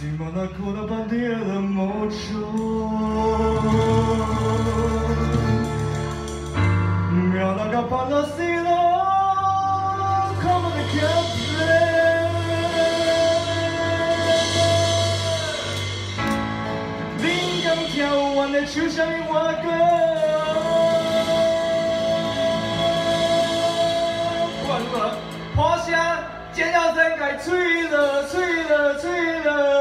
怎么了哭了半天了没救妙了个巴拉西罗康巴的卡片林刚跳完了球像一碗歌。灌入了花香尖叫声该醉了醉了醉了。